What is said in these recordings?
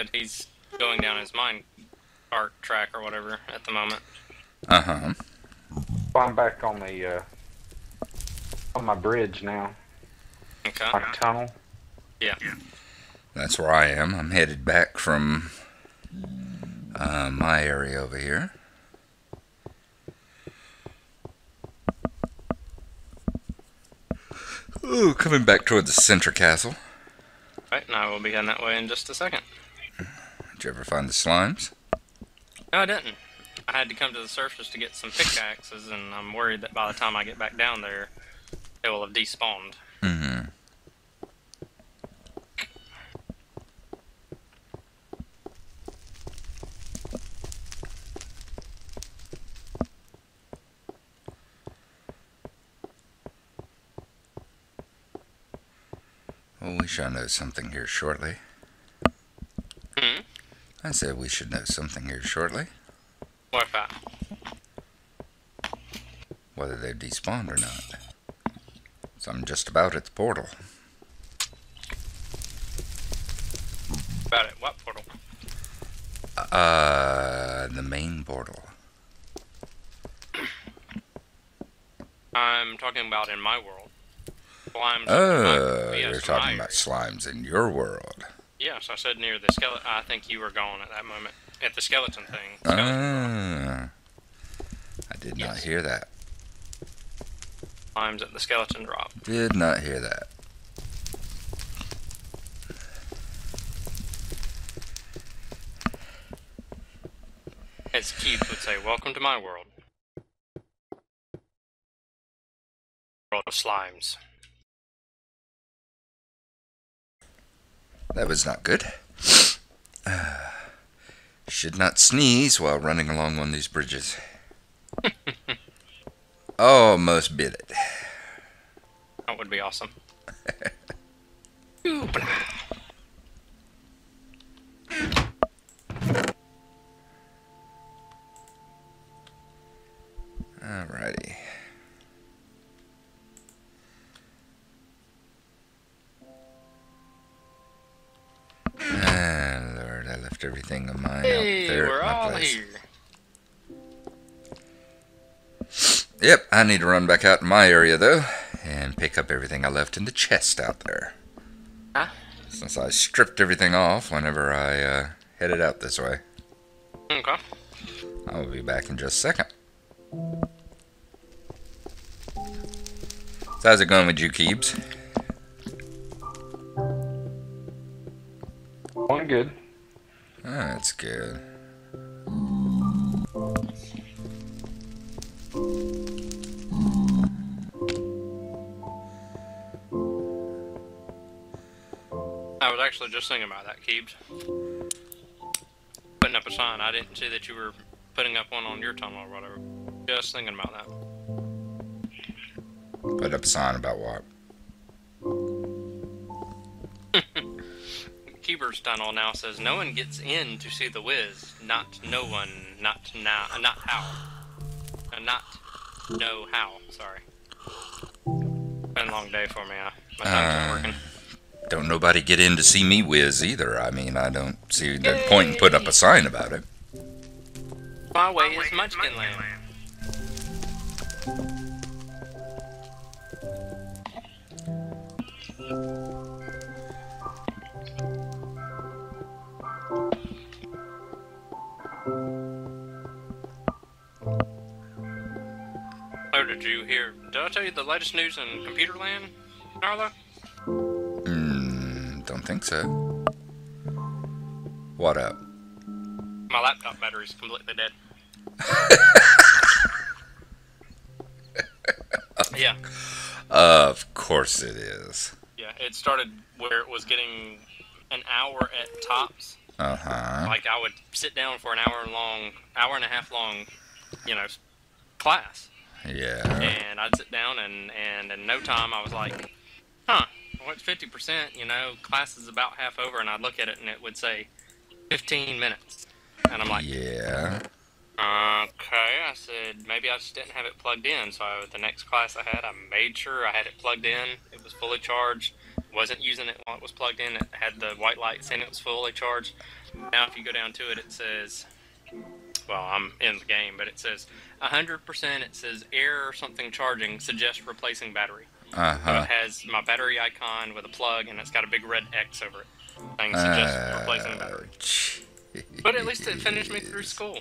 said he's going down his mine cart track or whatever at the moment. Uh huh. I'm back on the uh, on my bridge now. Okay. My tunnel. Yeah. That's where I am. I'm headed back from uh, my area over here. Ooh, coming back toward the center castle. Right, and I will be heading that way in just a second. Did you ever find the slimes? No, I didn't. I had to come to the surface to get some pickaxes, and I'm worried that by the time I get back down there, they will have despawned. Mm-hmm. Well, we shall know something here shortly. I said we should know something here shortly. What about? Whether they've despawned or not. So I'm just about at the portal. About it? What portal? Uh, the main portal. I'm talking about in my world. Slimes. Oh, you're talking about slimes in your world. Yes, I said near the skeleton. I think you were gone at that moment. At the skeleton thing. Skeleton. Ah, I did not hear that. Slimes at the skeleton drop. Did not hear that. As Keith would say, welcome to my world. World of slimes. That was not good. Uh, should not sneeze while running along one of these bridges. Almost bit it. That would be awesome. I left everything of mine Hey, out there we're at my all place. here. Yep, I need to run back out in my area though and pick up everything I left in the chest out there. Huh? Since I stripped everything off whenever I uh, headed out this way. Okay. I will be back in just a second. So how's it going with you, Keebs? Going good. That's good. I was actually just thinking about that, Keebs. Putting up a sign. I didn't see that you were putting up one on your tunnel or whatever. Just thinking about that. Put up a sign about what? Keeber's tunnel now says no one gets in to see the whiz. Not no one. Not now. Not how. Uh, not no how. Sorry. Been a long day for me. I, my time's Uh, not working. Don't nobody get in to see me whiz either. I mean, I don't see the point in putting up a sign about it. My way is Munchkin Land. Oh, did hear? Did I tell you the latest news in Computer Land, Gnarlo? Hmm, don't think so. What up? My laptop battery's completely dead. yeah, Of course it is. yeah. It started where it was getting an hour at tops. Uh huh. Like I would sit down for an hour long, hour and a half long, you know, class, Yeah. and I'd sit down and and in no time I was like, huh, what's fifty percent? You know, class is about half over, and I'd look at it and it would say fifteen minutes, and I'm like, Yeah. Okay, I said maybe I just didn't have it plugged in. So the next class I had, I made sure I had it plugged in. It was fully charged. Wasn't using it while it was plugged in. It had the white light saying it was fully charged. Now, if you go down to it, it says, well, I'm in the game, but it says 100%. It says error or something charging suggests replacing battery. Uh So it has my battery icon with a plug, and it's got a big red X over it. Saying suggest replacing battery. But at least it finished me through school.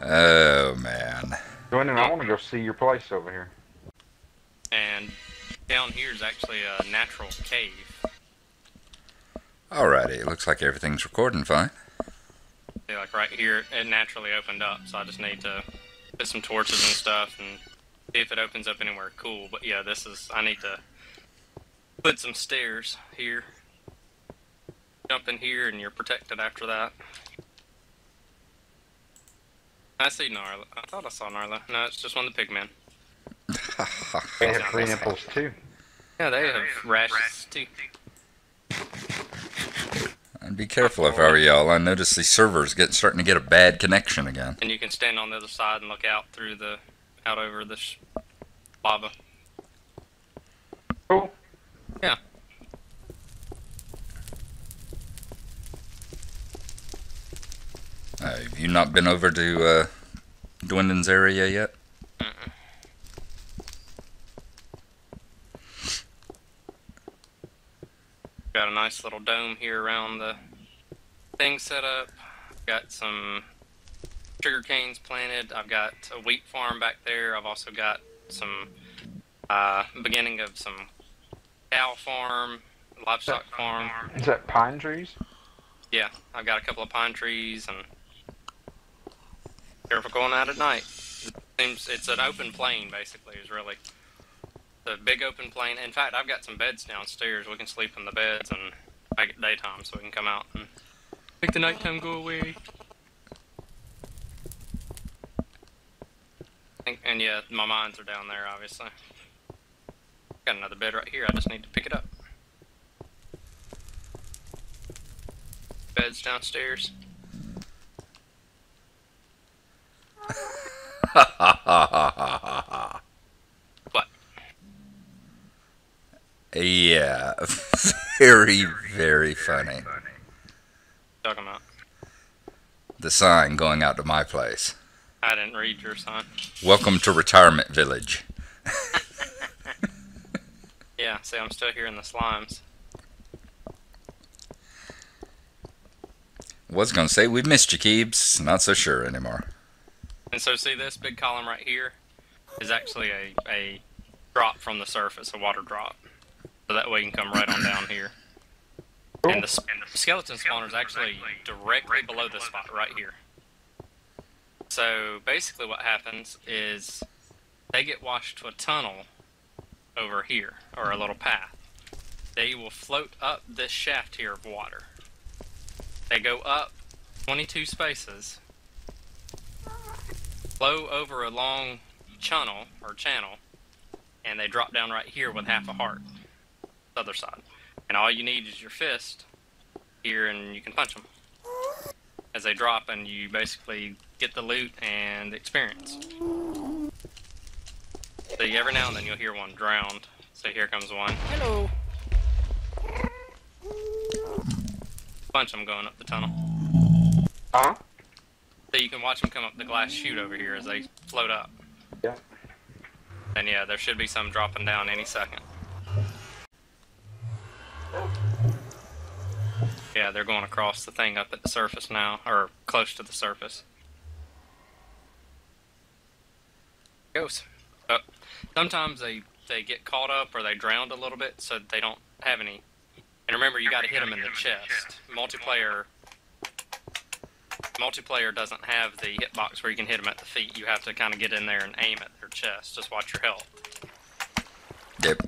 Oh man. Gwendolyn, I want to go see your place over here. And down here is actually a natural cave. Alrighty, it looks like everything's recording fine. See, like right here, it naturally opened up, so I just need to put some torches and stuff and see if it opens up anywhere cool. But yeah, this is, I need to put some stairs here. Jump in here and you're protected after that. I see Gnarlo. I thought I saw Gnarlo. No, it's just one of the pigmen. They have free nipples too. Yeah, they have rashes too. I'd be careful if I were y'all. I noticed the server's getting starting to get a bad connection again. And you can stand on the other side and look out through the, out over this sh- lava. Cool. Yeah. Uh, have you not been over to uh, Dwenden's area yet? Got a nice little dome here around the thing set up. I've Got some sugar canes planted. I've got a wheat farm back there. I've also got some uh, beginning of some cow farm, livestock farm. Is that pine trees? Yeah, I've got a couple of pine trees and careful going out at night. It seems it's an open plain basically is really the big open plain. In fact, I've got some beds downstairs. We can sleep in the beds and make it daytime so we can come out and make the nighttime go away. And, and yeah, my mines are down there obviously. Got another bed right here. I just need to pick it up. Beds downstairs. What? Yeah, very, very funny. Talking about. The sign going out to my place. I didn't read your sign. Welcome to Retirement Village. Yeah, see, I'm still here in the slimes. Was gonna say we missed you, Keebs. Not so sure anymore. And so, see, this big column right here is actually a, a drop from the surface, a water drop. So that way you can come right on down here. And the, and the skeleton spawner is actually directly below this spot right here. So basically, what happens is they get washed to a tunnel over here, or a little path. They will float up this shaft here of water. They go up 22 spaces, flow over a long channel or channel, and they drop down right here with half a heart. The other side. And all you need is your fist here, and you can punch them as they drop, and you basically get the loot and experience. So every now and then you'll hear one drowned. So here comes one. Hello. Punch them going up the tunnel. Huh? So you can watch them come up the glass chute over here as they float up. Yeah. And yeah, there should be some dropping down any second. Yeah, they're going across the thing up at the surface now, or close to the surface. Goes. But oh, sometimes they they get caught up or they drowned a little bit, so they don't have any. And remember, you got to hit them in the chest. Multiplayer. Multiplayer doesn't have the hitbox where you can hit them at the feet. You have to kind of get in there and aim at their chest. Just watch your health. Yep.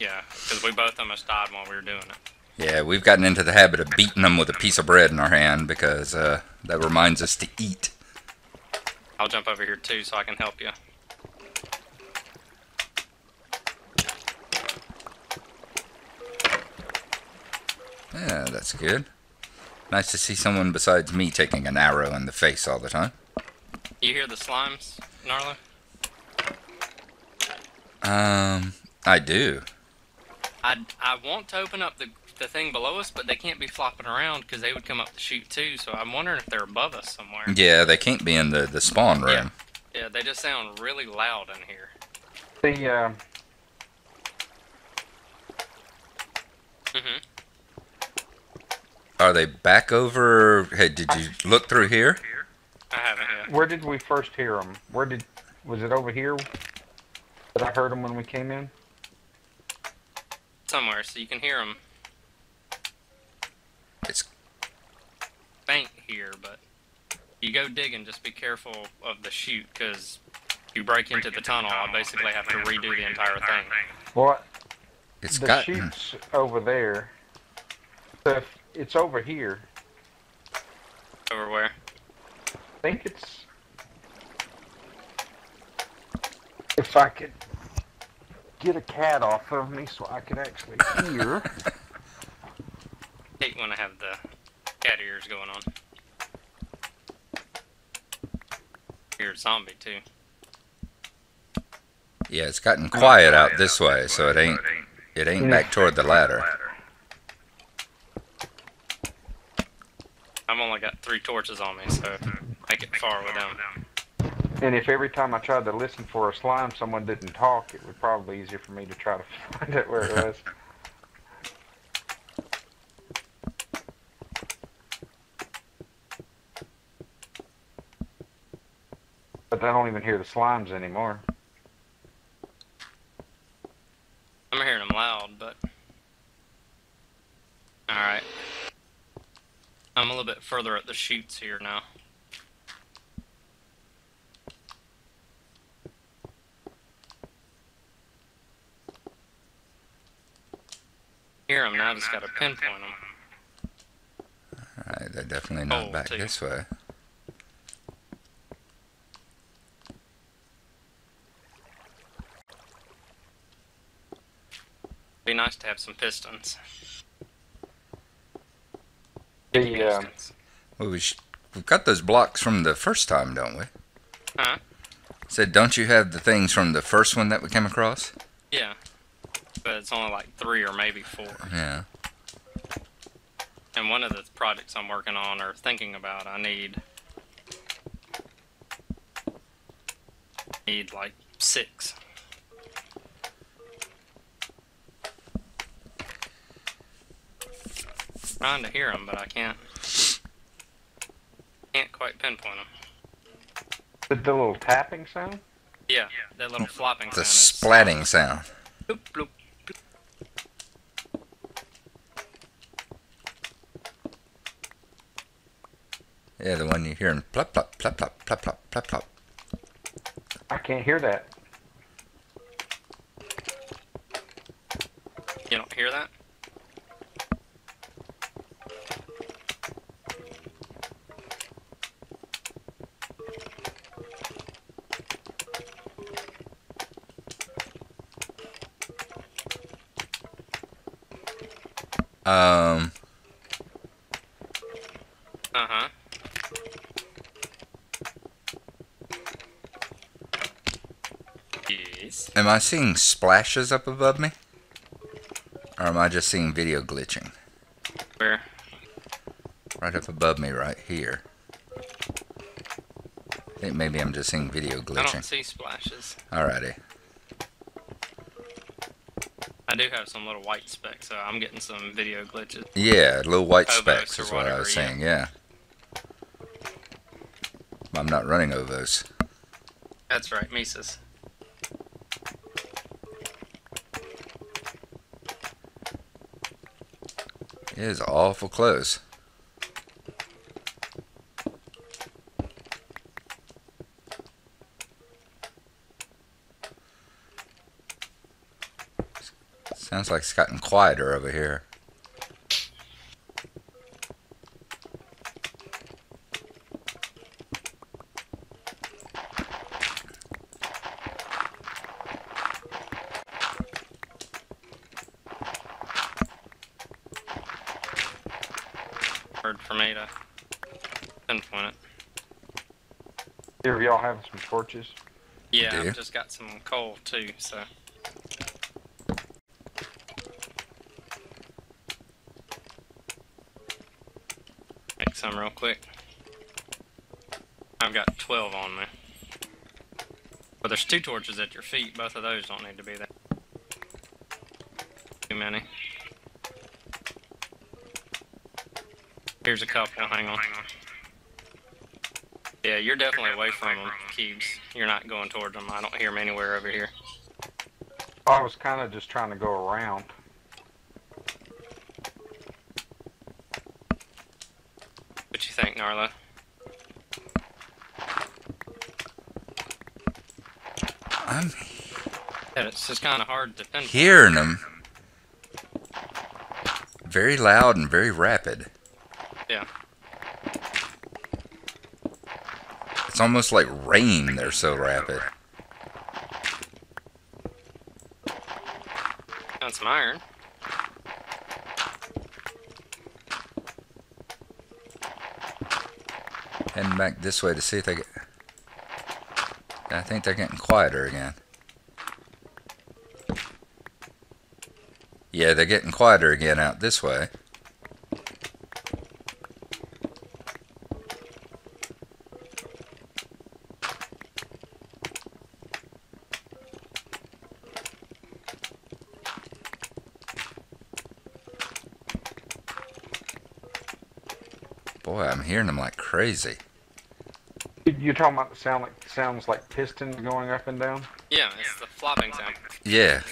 Yeah, because we both almost died while we were doing it. Yeah, we've gotten into the habit of beating them with a piece of bread in our hand because uh, that reminds us to eat. I'll jump over here too so I can help you. Yeah, that's good. Nice to see someone besides me taking an arrow in the face all the time. You hear the slimes, Gnarlo? Um, I do. I, I want to open up the the thing below us, but they can't be flopping around because they would come up the chute too. So I'm wondering if they're above us somewhere. Yeah, they can't be in the, the spawn room. Yeah. Yeah, they just sound really loud in here. The uh, hmm Are they back over? Hey, did you look through here? I haven't yet. where did we first hear them? Where did was it over here? That I heard them when we came in. Somewhere, so you can hear them It's faint here, but you go digging, just be careful of the chute because if you break into the tunnel, I basically have to redo the entire thing. Well, it's the got chute's over there. So if it's over here, Over where? I think it's. If I could get a cat off of me so I could actually hear. hate when I have the cat ears going on. Hear a zombie too. yeah, it's gotten quiet out this way, so it ain't it ain't back toward the ladder. I've only got three torches on me, so I get far with them. And if every time I tried to listen for a slime, someone didn't talk, it would probably be easier for me to try to find out where it was. But I don't even hear the slimes anymore. I'm hearing them loud, but. Alright. I'm a little bit further at the chutes here now. Hear them now, just gotta pinpoint them. Alright, they're definitely not Oh, back take- this way. Be nice to have some pistons. The uh, Pistons. Well, we sh- we've got those blocks from the first time, don't we? Huh? Said, don't you have the things from the first one that we came across? Yeah. But it's only like three or maybe four. Yeah. And one of the projects I'm working on or thinking about, I need need like six. trying to hear them, but I can't. Can't quite pinpoint them. With the little tapping sound? Yeah, that little flopping the sound. The splatting is, sound. Bloop, bloop, bloop. Yeah, the one you hear in plop, plop, plop, plop, plop, plop, plop, plop. I can't hear that. You don't hear that? Uh huh. Yes. am I seeing splashes up above me? Or am I just seeing video glitching? Where? Right up above me, right here. I think maybe I'm just seeing video glitching. I don't see splashes. Alrighty. I do have some little white specks, so I'm getting some video glitches. Yeah, little white Ovos specks is what I whatever, was yeah. saying, yeah. I'm not running ovos. That's right, Mises. It is awful close. Sounds like it's gotten quieter over here. either of y'all have some torches? Yeah, I've just got some coal too, so. Make some real quick. I've got 12 on me. But there's two torches at your feet. Both of those don't need to be there. Too many. Here's a couple. Hang on. Hang on. Yeah, you're definitely away from them, Keebs. You're not going towards them. I don't hear them anywhere over here. I was kind of just trying to go around. What you think, Gnarlo? I'm Yeah, it's just kind of hard to pinpoint. hearing them. Very loud and very rapid. Yeah. It's almost like rain, they're so rapid. Got some iron. Heading back this way to see if they get. I think they're getting quieter again. Yeah, they're getting quieter again out this way. Boy, I'm hearing them like crazy. You- You're talking about the sound like sounds like pistons going up and down. Yeah, it's the flopping sound. Yeah,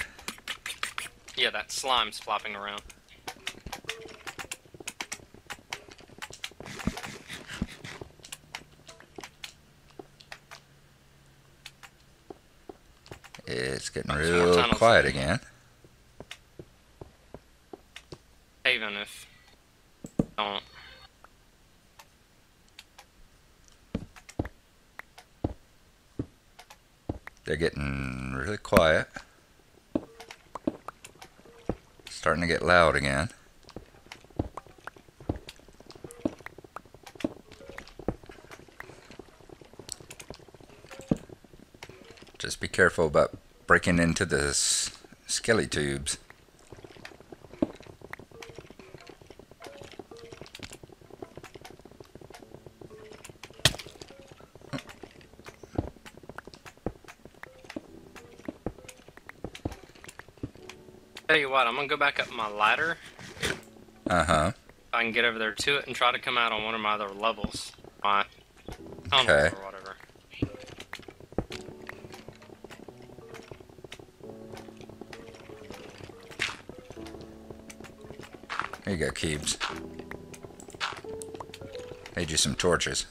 Yeah, that slime's flopping around. it's getting Some real tunnels. quiet again. Haven if don't. They're getting really quiet. Starting to get loud again. Just be careful about breaking into the skelly tubes. Tell you what, I'm gonna go back up my ladder. Uh huh. If I can get over there to it and try to come out on one of my other levels. My Okay. or whatever. Here you go, Keebs. Made you some torches.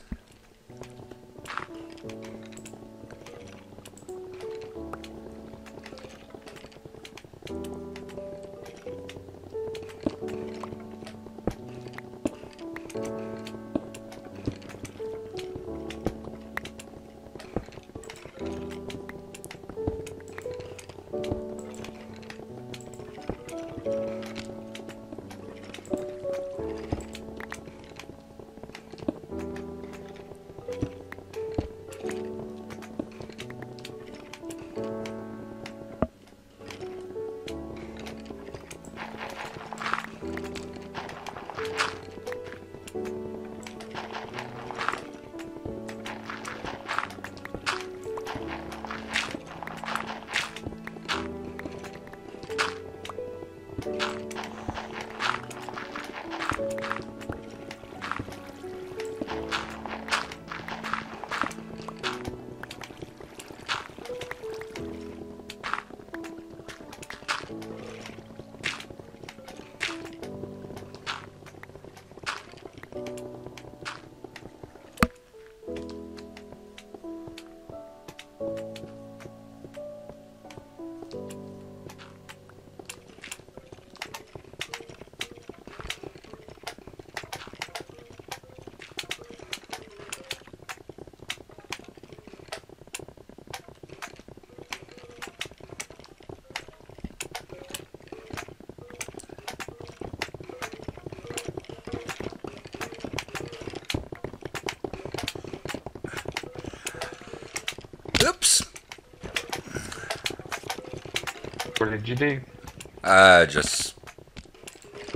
What did you do? I just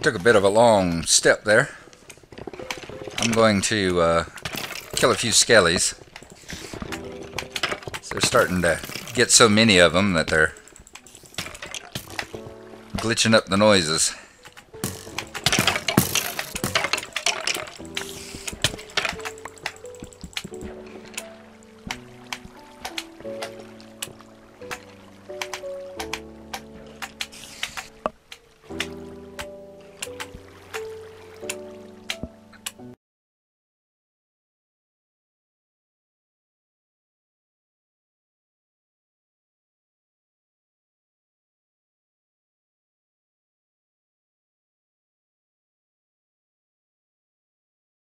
took a bit of a long step there. I'm going to uh, kill a few skellies. So they're starting to get so many of them that they're glitching up the noises.